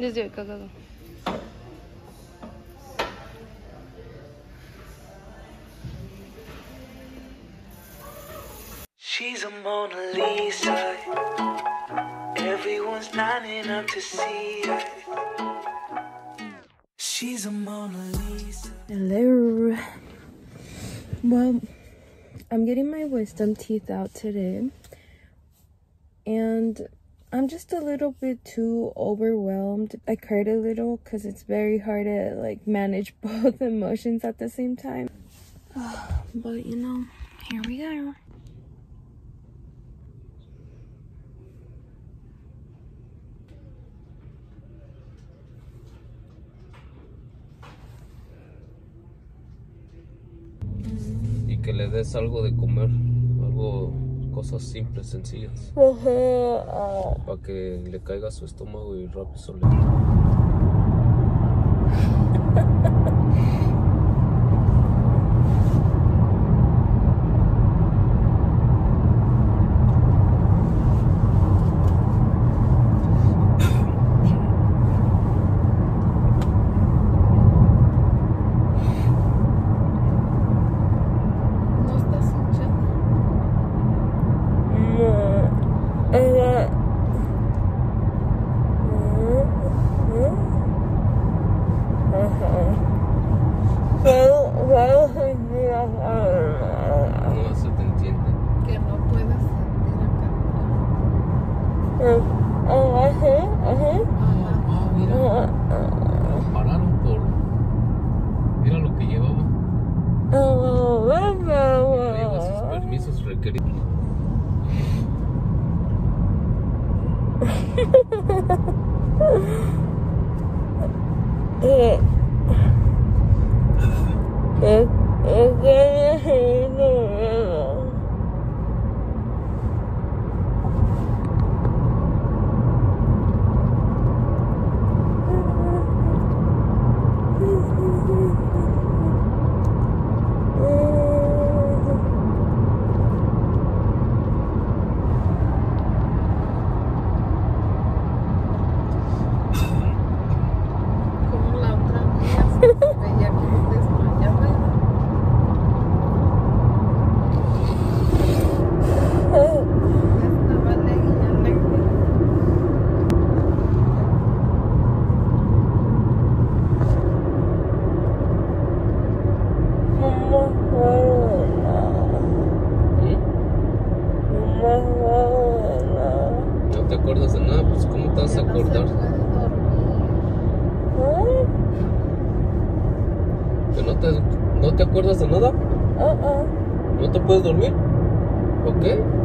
desde hoy cagado. She's a Mona Lisa. Everyone's lining up to see her. She's a Mona Lisa. Hello. Well, I'm getting my wisdom teeth out today. And I'm just a little bit too overwhelmed. I cried a little because it's very hard to like manage both emotions at the same time. but you know, here we go. y que le des algo de comer, algo, cosas simples, sencillas, para que le caiga a su estómago y rápido se Como dormir. Ok?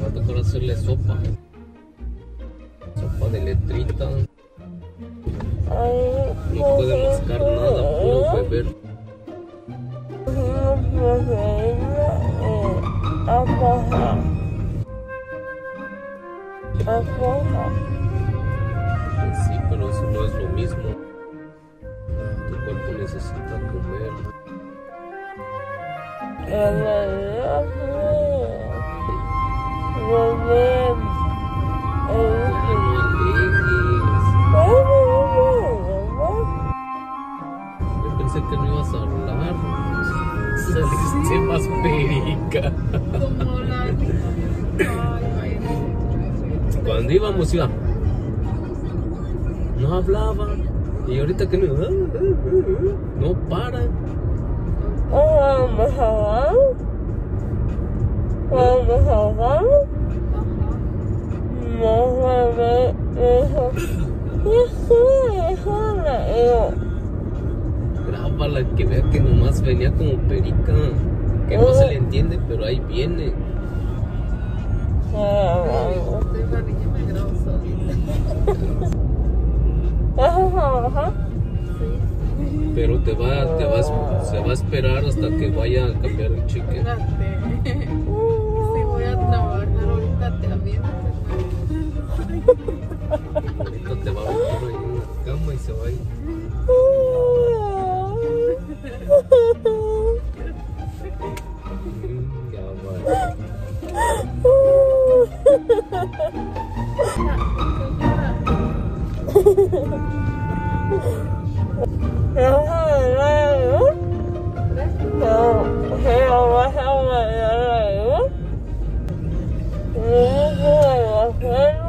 Va a tocar hacerle sopa. Sopa de letrita. No puede mascar nada, puro beber. Sí, pero eso no es lo mismo. Tu cuerpo necesita comer. Pensé que no ibas a hablar. Saliste más perica. Cuando íbamos iba. No hablaba. Y ahorita que no. No para. Grábala que vea que nomás venía como perica. Que no se le entiende, pero ahí viene. Pero te va, te vas, se va a esperar hasta que vaya a cambiar el cheque. Si voy a trabajar ahorita también. Ahorita te va a meter ahí en la cama y se va a ir. Mm, Ya va.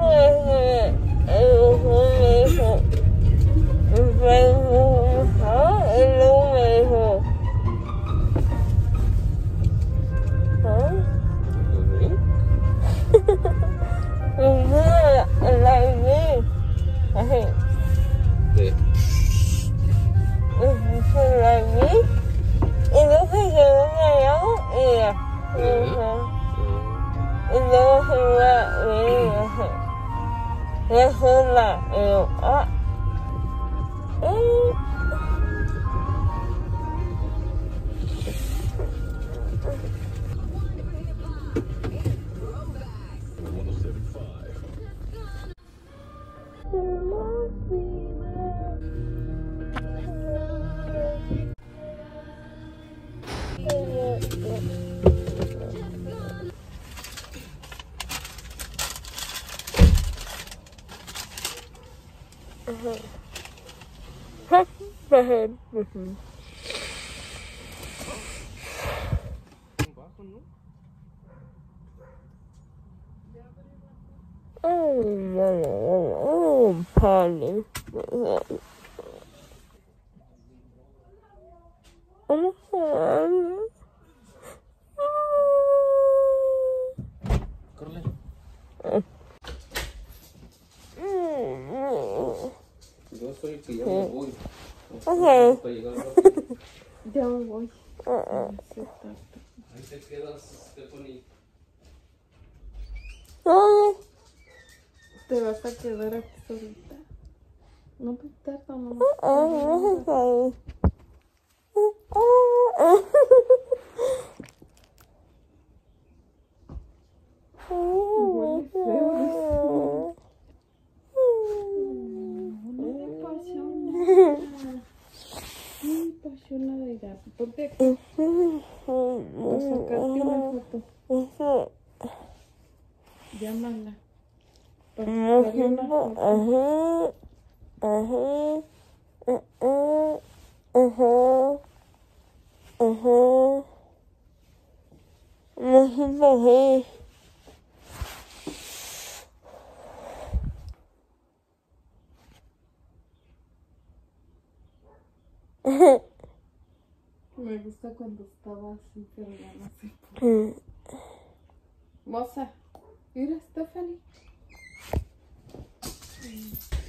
my head. Oh, mm-hmm. oh. Oh, my God. Oh, Rápido. Ya me voy. Ahí te quedas, Stephanie. Te vas a quedar aquí solita. No te tarda, mamá. Huele feo. No me apasiona. No apasiona de gato. Ponte aquí. Para sacarte una foto. Llámala. Para sacarle una foto. Qué. Moza, mira, Stephanie. ¿Mm?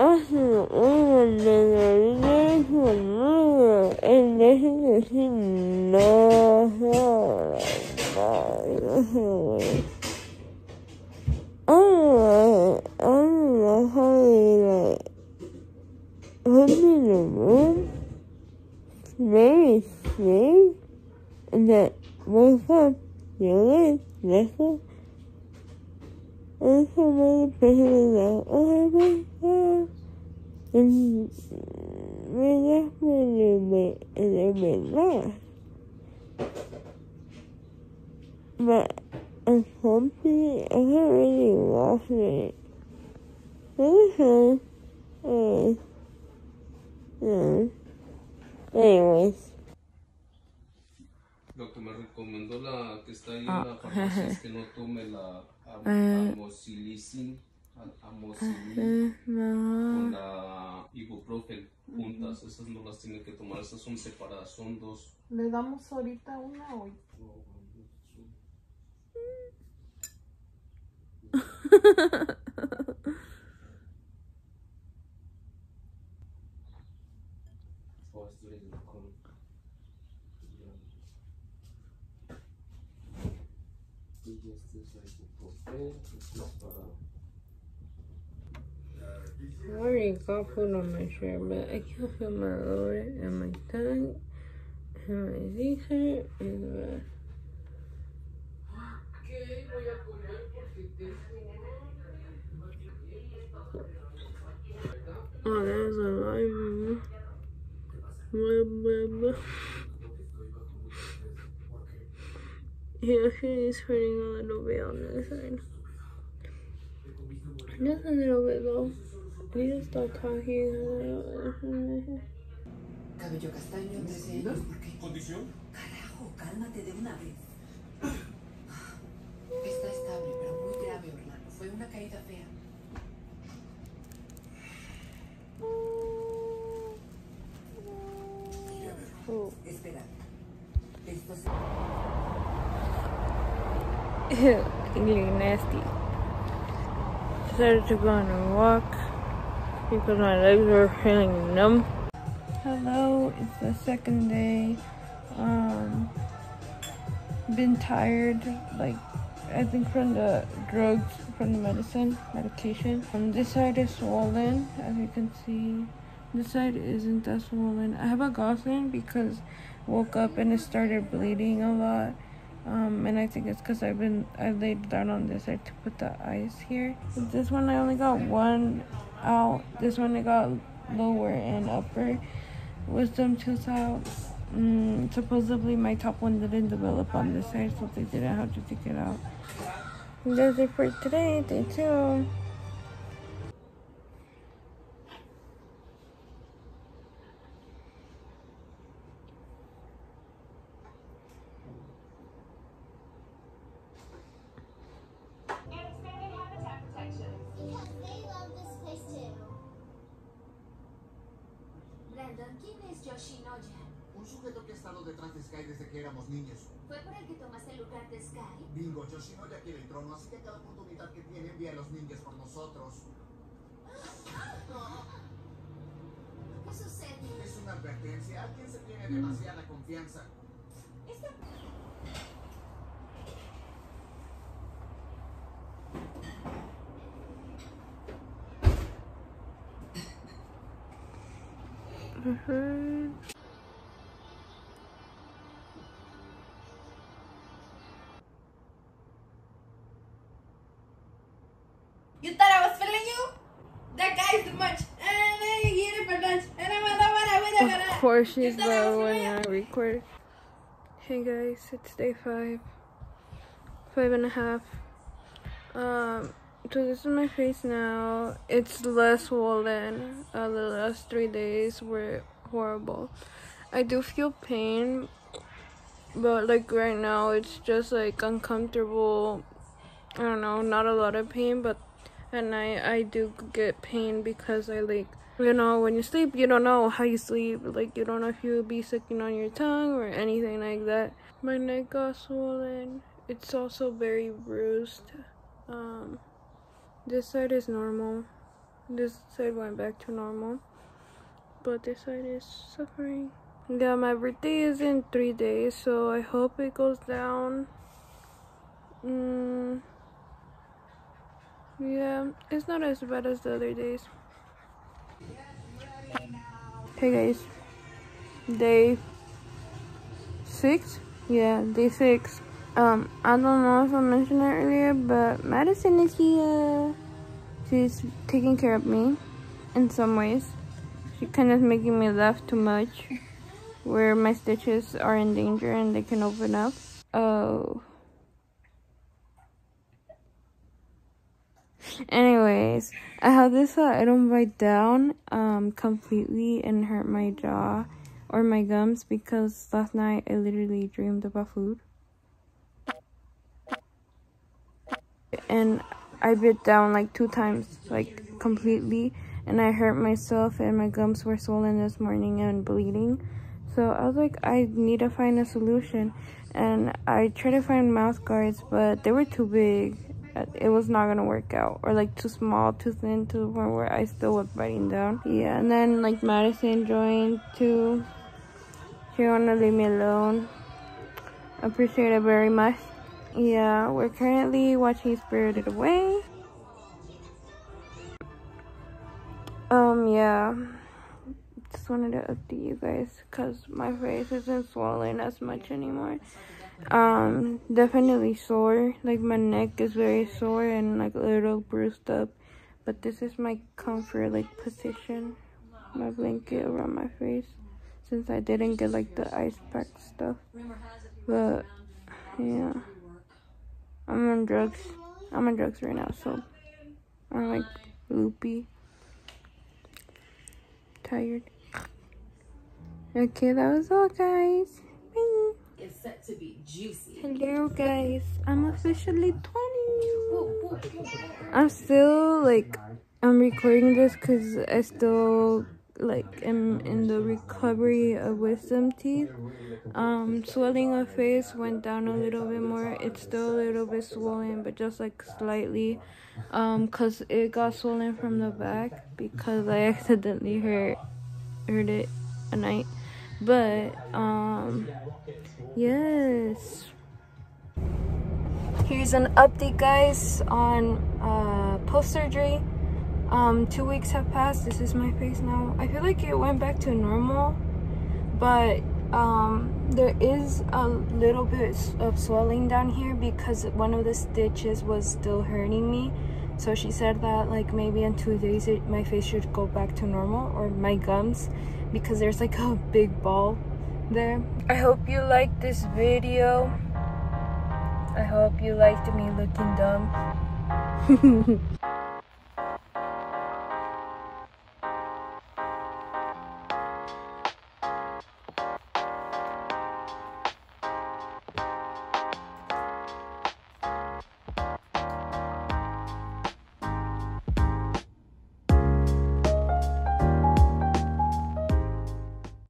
Hace un de la iglesia, el de decir no, no, no, no, Oh, oh, oh, What in the? Very strange. And that woke up, really, little. And somebody picking it up. Oh my god. And we left a little bit, a little bit laugh. But I'm hoping I can't really walk it. Okay. Uh, yeah. Anyways. Lo que me recomendó la que está ahí en la farmacia es que no tome la Eh. amoxicilin, a- amoxicilin con la ibuprofen juntas. Esas no las tiene que tomar, esas son separadas, son dos. ¿Le damos ahorita una hoy? I already got food on my shirt, but I can feel my lower and my tongue and my and my... Oh, that's a lie. Blah, blah, blah. Yeah, she is hurting a little bit on this side. Just a little bit though. We just start talking a little. Cabello castaño, 13 años. ¿Por qué? ¿Condición? Carajo, cálmate de una vez. Está estable, pero muy grave, Orlando. Fue una caída fea. Oh. Espera. Esto se... Ew, nasty. Decided to go on a walk because my legs were feeling numb. Hello, it's the second day. Um, been tired, like I think from the drugs, from the medicine, medication. Um, this side is swollen, as you can see. This side isn't that swollen. I have a Gosling because woke up and it started bleeding a lot. Um, and I think it's because I've been I laid down on this side to put the ice here. This one I only got one out. This one I got lower and upper wisdom tooth out. Mm, supposedly my top one didn't develop on this side, so they didn't have to take it out. That's it for today. Day two. ¿A quién se tiene demasiada mm. confianza? Esta... Course she's low when I record. Hey guys, it's day five. Five and a half. Um, so this is my face now. It's less swollen. Uh, the last three days were horrible. I do feel pain, but like right now it's just like uncomfortable. I don't know, not a lot of pain, but at night I do get pain because I like you know when you sleep you don't know how you sleep. Like you don't know if you'll be sucking on your tongue or anything like that. My neck got swollen. It's also very bruised. Um this side is normal. This side went back to normal. But this side is suffering. Yeah my birthday is in three days so i hope it goes down. Mm, yeah, it's not as bad as the other days. Hey guys, day six? Yeah, day six. Um, I don't know if I mentioned it earlier, but Madison is here. She's taking care of me in some ways. She kind of making me laugh too much, where my stitches are in danger and they can open up. Oh. Anyways, I have this uh, item bite down um completely and hurt my jaw or my gums because last night I literally dreamed about food. And I bit down like two times, like completely, and I hurt myself and my gums were swollen this morning and bleeding. So I was like, I need to find a solution. And I tried to find mouth guards, but they were too big it was not gonna work out. Or like too small too thin to the point where i still was biting down. Yeah and then like madison joined too. She wanna leave me alone. Appreciate it very much. Yeah we're currently watching spirited away. Um yeah. Just wanted to update you guys because my face isn't swollen as much anymore um definitely sore. Like my neck is very sore and like a little bruised up. But this is my comfort like position. My blanket around my face since i didn't get like the ice pack stuff. But yeah. I'm on drugs. I'm on drugs right now so i'm like loopy. Tired. Okay that was all guys It's set to be juicy. hello guys. I'm officially 20 i'm still like i'm recording this because i still like am in the recovery of wisdom teeth. Um swelling of face went down a little bit more. It's still a little bit swollen but just like slightly. Um because it got swollen from the back because i accidentally hurt hurt it a night but um yes. Here's an update guys on uh post surgery. Um two weeks have passed. This is my face now. I feel like it went back to normal but um there is a little bit of swelling down here because one of the stitches was still hurting me so she said that like maybe in two days it, my face should go back to normal or my gums because there's like a big ball there. I hope you liked this video. I hope you liked me looking dumb